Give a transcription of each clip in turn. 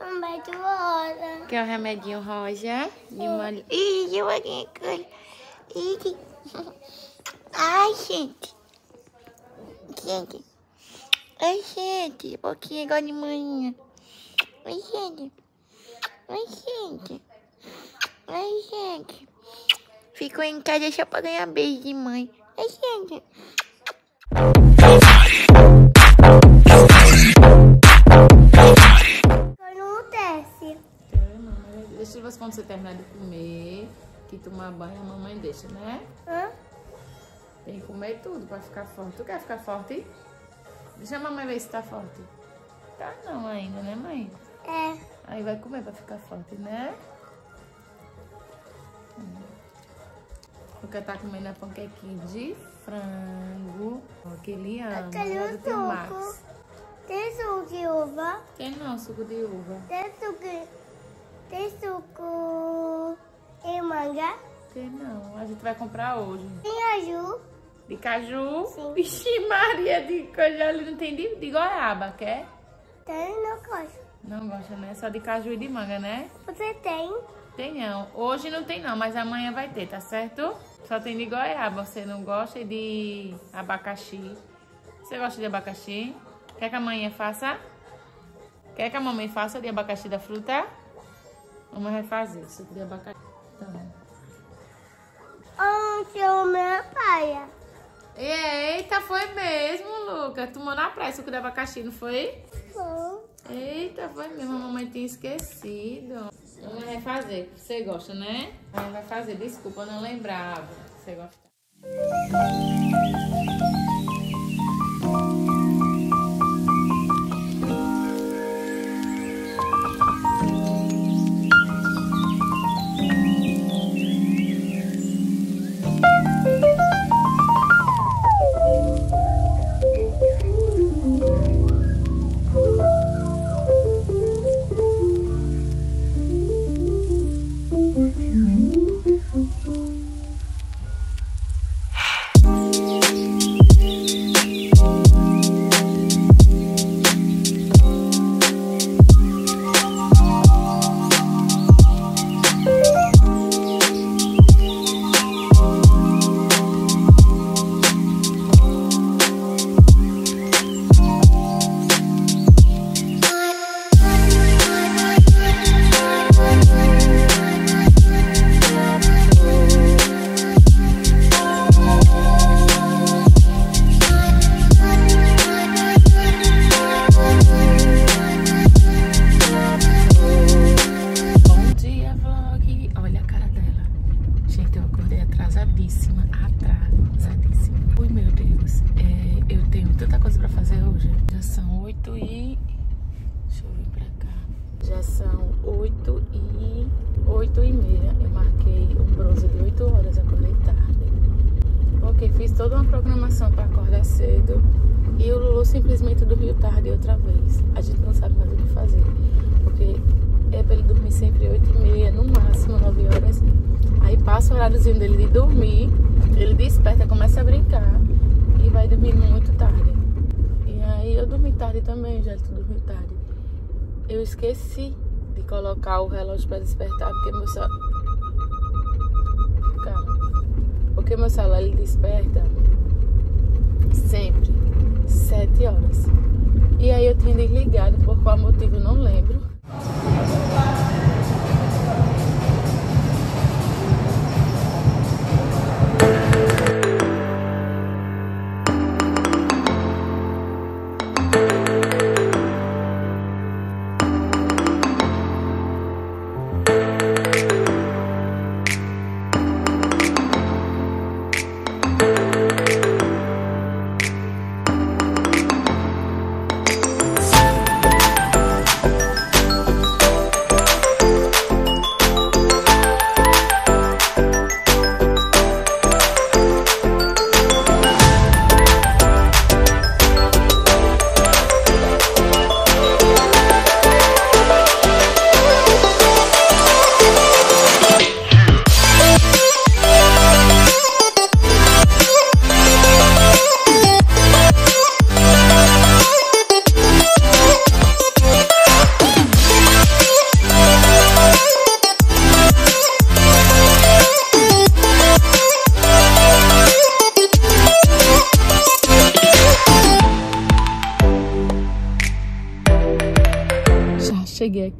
Um beijo rosa. Quer o remedinho rosa? De molho. Ih, eu coisa. Ih, Ai, gente. Gente. Ai, gente. Pouquinho igual de manhã. Ai, gente. Ai, gente. Ai, gente. Ficou em casa só pra ganhar beijo de mãe. Ai, gente. Quando você terminar de comer, que tomar banho, a mamãe deixa, né? Hã? Tem que comer tudo pra ficar forte. Tu quer ficar forte? Deixa a mamãe ver se tá forte. Tá não ainda, né, mãe? É. Aí vai comer pra ficar forte, né? Porque tá comendo a panquequinha de frango. Ó, que ele ama. Aquele Agora tem o Max. Tem suco de uva. Tem não, suco de uva. Tem suco. Tem suco de manga. Tem não. A gente vai comprar hoje. Tem aju. De caju? Sim. Vixe Maria, de coisa ali não tem de, de goiaba, quer? Tem no coxo. Não gosta, né? Só de caju e de manga, né? Você tem? Tem não. Hoje não tem não, mas amanhã vai ter, tá certo? Só tem de goiaba. Você não gosta de abacaxi. Você gosta de abacaxi? Quer que amanhã faça? Quer que a mamãe faça de abacaxi da fruta? Mamãe vai fazer suco de abacaxi. Então. Onde o meu pai? Eita, foi mesmo, Luca. Tomou na praia suco de abacaxi, não foi? Bom. Eita, foi mesmo. A mamãe tinha esquecido. Mamãe vai fazer. Você gosta, né? A mamãe vai fazer. Desculpa, eu não lembrava. Você gosta. Fiz toda uma programação pra acordar cedo. E o Lulu simplesmente dormiu tarde outra vez. A gente não sabe mais o que fazer. Porque é pra ele dormir sempre 8 e meia, no máximo 9 horas. Aí passa o horáriozinho dele de dormir, ele desperta, começa a brincar e vai dormir muito tarde. E aí eu dormi tarde também, já tu dormiu tarde. Eu esqueci de colocar o relógio pra despertar, porque meu celular. Porque meu celular ele desperta sempre 7 horas. E aí eu tinha desligado, por qual motivo não lembro.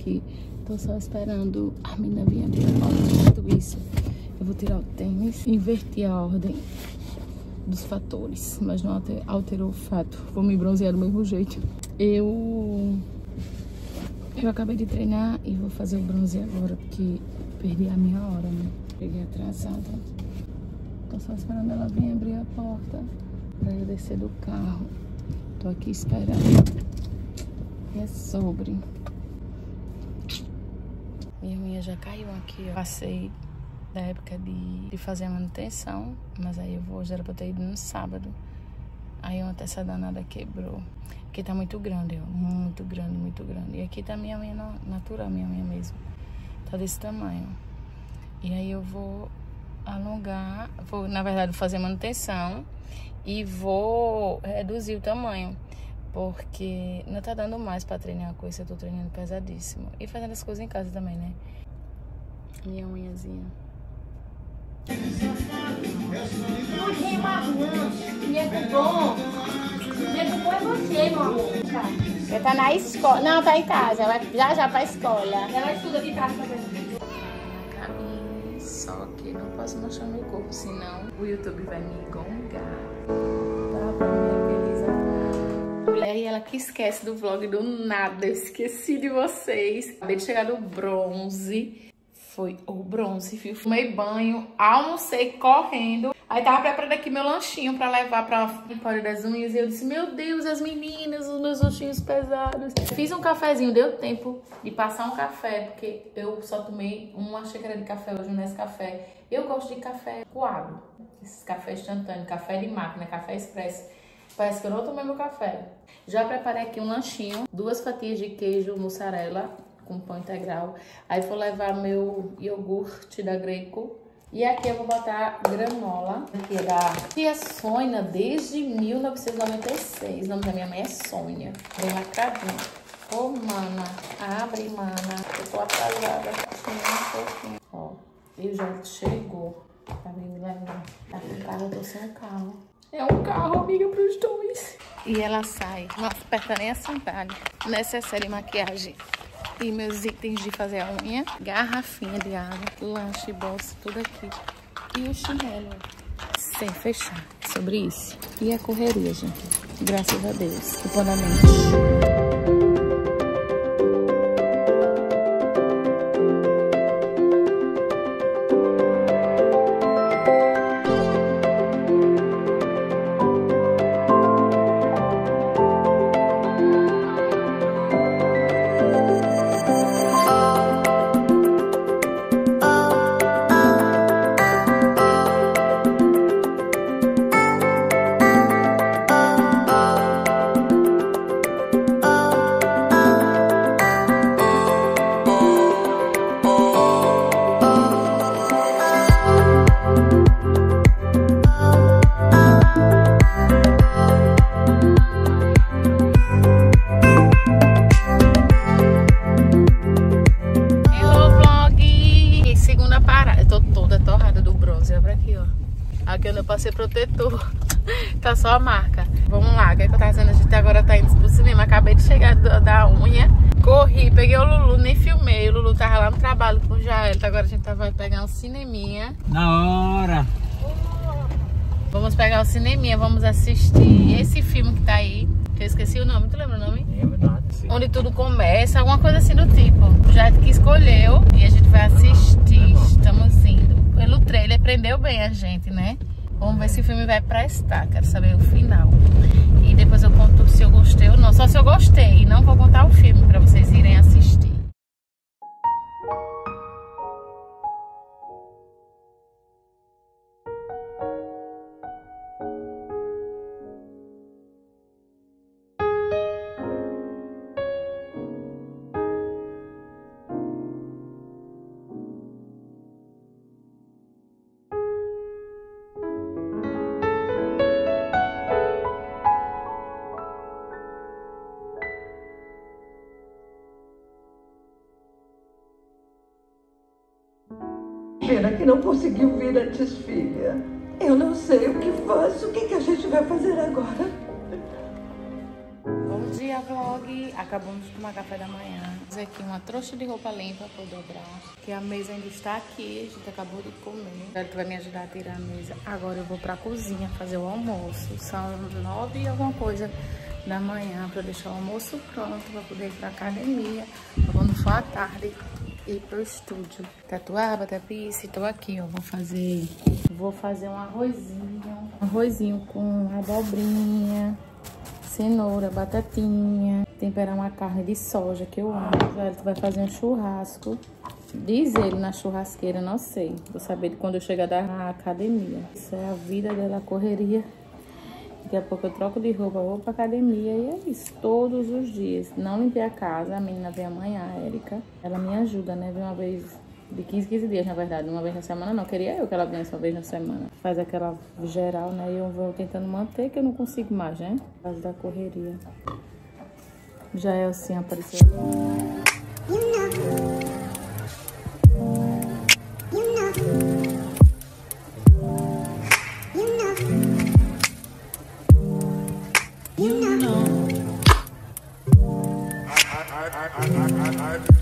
Aqui. Tô só esperando a menina vir abrir a porta. Tudo isso. Eu vou tirar o tênis, inverter a ordem dos fatores, mas não alterou o fato. Vou me bronzear do mesmo jeito. Eu eu acabei de treinar e vou fazer o bronze agora, porque perdi a minha hora, né? Peguei atrasada. Tô só esperando ela vir abrir a porta pra eu descer do carro. Tô aqui esperando. É sobre. Minha já caiu aqui, ó. Passei da época de, de fazer a manutenção, mas aí eu vou, hoje era pra ter ido no sábado. Aí ontem essa danada quebrou. Aqui tá muito grande, ó. Muito grande, muito grande. E aqui tá minha unha natural, minha unha mesmo. Tá desse tamanho. E aí eu vou alongar, vou, na verdade, fazer manutenção e vou reduzir o tamanho. Porque não tá dando mais pra treinar com isso, eu tô treinando pesadíssimo. E fazendo as coisas em casa também, né? Minha unhazinha. Não rima Nego bom. Nego bom é você, meu amor. Ela tá na escola. Não, tá em casa. Ela vai já já pra escola. Ela estuda de casa também. Só que não posso mostrar meu corpo, senão o YouTube vai me gongar. Tá pra minha Mulher, e ela que esquece do vlog do nada. Eu esqueci de vocês. Acabei de chegar do bronze foi o bronze, viu? Fumei banho, almocei correndo. Aí tava preparando aqui meu lanchinho pra levar pra Empório das Unhas. E eu disse, meu Deus, as meninas, os meus lanchinhos pesados. Fiz um cafezinho, deu tempo de passar um café, porque eu só tomei uma xícara de café hoje nesse café. Eu gosto de café coado. Esses café instantâneo, café de máquina, café expresso. Parece que eu não tomei meu café. Já preparei aqui um lanchinho, duas fatias de queijo mussarela com pão integral. Aí vou levar meu iogurte da Greco. E aqui eu vou botar granola, que é da tia Sônia, desde 1996. O nome da minha mãe é Sônia, bem lacradinho. Ô, oh, mana, abre, mana. Eu tô atrasada, um pouquinho. Ó, e já chegou. Mim me levar. Aqui em casa eu tô sem carro. É um carro, amiga, pros dois. E ela sai, não aperta nem a sandália. Necessária maquiagem e meus itens de fazer a unha, garrafinha de água, lanche, bolsa, tudo aqui. E o chinelo, sem fechar, sobre isso. E a correria, gente. Graças a Deus, mente. passei protetor. tá só a marca. Vamos lá, o que, é que eu tava dizendo? A gente agora tá indo pro cinema. Acabei de chegar da unha. Corri, peguei o Lulu, nem filmei. O Lulu tava lá no trabalho com o Jael. Então agora a gente vai pegar um cineminha. Na hora! Vamos pegar o cineminha, vamos assistir esse filme que tá aí. Eu esqueci o nome, tu lembra o nome? Lembro nada, sim. Onde tudo começa, alguma coisa assim do tipo. O Jael que escolheu e a gente vai assistir. Estamos indo. Pelo trailer, prendeu bem a gente, né? Vamos ver se o filme vai prestar. Quero saber o final. Pena que não conseguiu vir antes, filha. Eu não sei o que faço. O que, que a gente vai fazer agora? Bom dia, vlog. Acabamos de tomar café da manhã. Temos aqui uma trouxa de roupa limpa para dobrar. Que a mesa ainda está aqui. A gente acabou de comer. Ele vai me ajudar a tirar a mesa. Agora eu vou para a cozinha fazer o almoço. São nove e alguma coisa da manhã para deixar o almoço pronto para poder ir para academia. Quando for à tarde ir pro estúdio. Tatuaba, tapice, tô aqui, ó. Vou fazer, vou fazer um arrozinho, arrozinho com abobrinha, cenoura, batatinha, temperar uma carne de soja que eu amo. Velho, tu vai fazer um churrasco. Diz ele na churrasqueira, não sei. Vou saber quando eu chegar da academia. Isso é a vida dela, correria. Daqui a pouco eu troco de roupa, vou pra academia e é isso, todos os dias. Não limpei a casa, a menina vem amanhã, a Erika. Ela me ajuda, né? Vem uma vez de 15, 15 dias, na verdade. Uma vez na semana, não. Queria eu que ela viesse uma vez na semana. Faz aquela geral, né? E eu vou tentando manter, que eu não consigo mais, né? Causa da correria. Já é assim, apareceu.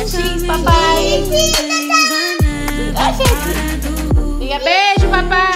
X. Papai. Do. Diga beijo, papai.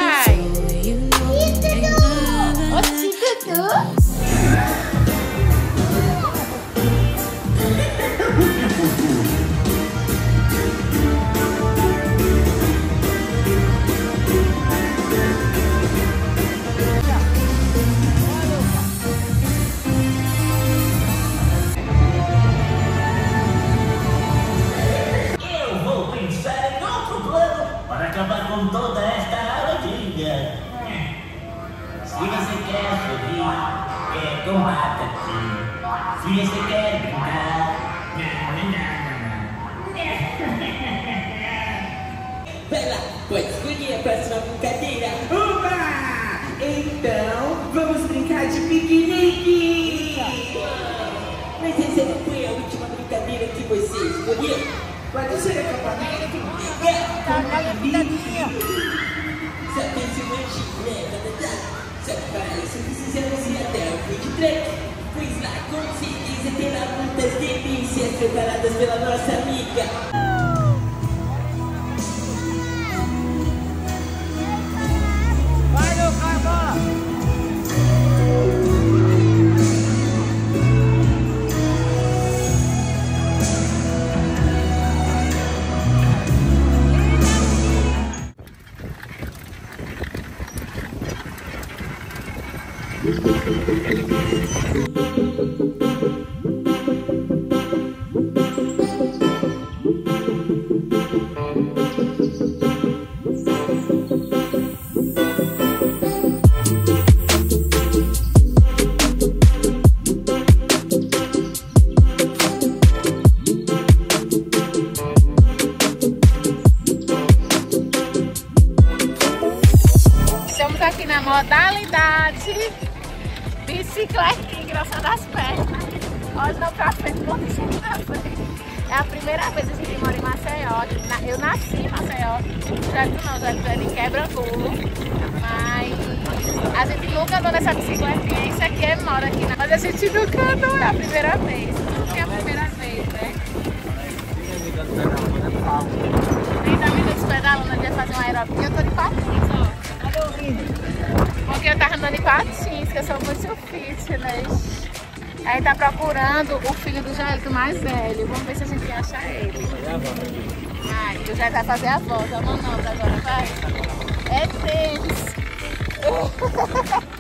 Estamos aqui na modalidade bicicleta engraçando as pernas. Não pra frente, não deixa na frente. É a primeira vez que a gente mora em Maceió. Eu nasci em Maceió. Certo não, certo é de quebra-golo. Mas a gente nunca andou nessa bicicletinha. Isso aqui é moda aqui. Mas a gente nunca andou, é a primeira vez. Nunca é a primeira vez, né? 30 minutos pedalando, a gente vai fazer um aeróbico. Eu tô de patins, ó. Porque eu tava andando em patins, que eu sou muito fitness. Aí tá procurando o filho do Jairto mais velho. Vamos ver se a gente acha ele. Vai, o Jair vai fazer a volta, a manobra agora, vai. É tênis.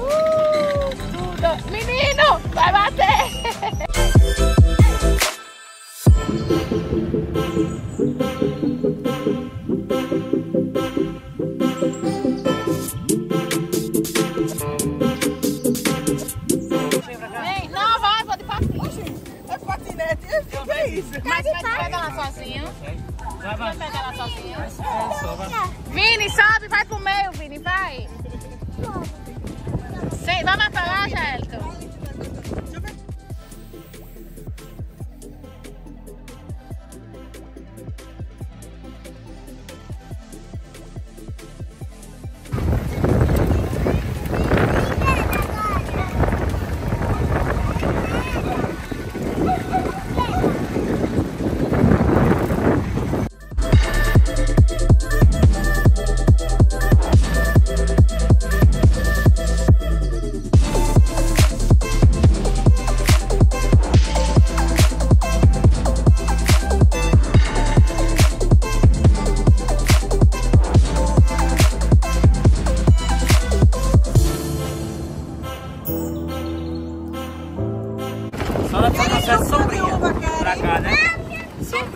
Uh, tudo. Menino, vai bater. Vai lá sozinho. Vini, sobe, vai pro meio, Vini, vai.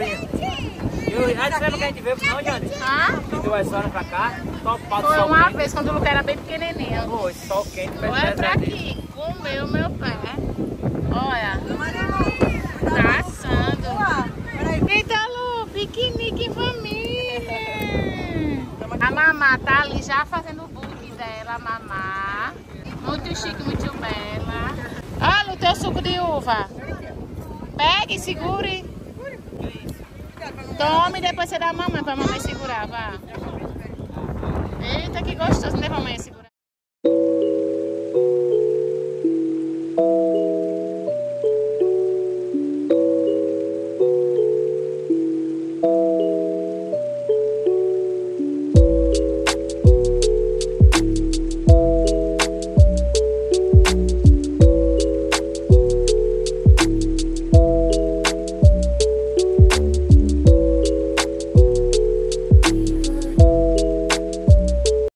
Sombrinha. E o- Aí tu lembra que a gente veio não, Jane? Ah, E tu vai só pra cá, topado foi sol uma quente. vez quando o Lucas era bem pequenininho. Foi, sol quente, Olha perto pra da gente. aqui, comeu meu pé. Olha, tá assando. Eita, Lu, piquenique em família. A mamá tá ali já fazendo o book dela, a mamá. Muito chique, muito bela. Olha o teu suco de uva. Pegue e segure. Tome e depois você dá a mamãe pra mamãe segurar, vá. Eita, que gostoso, né, mamãe segurar?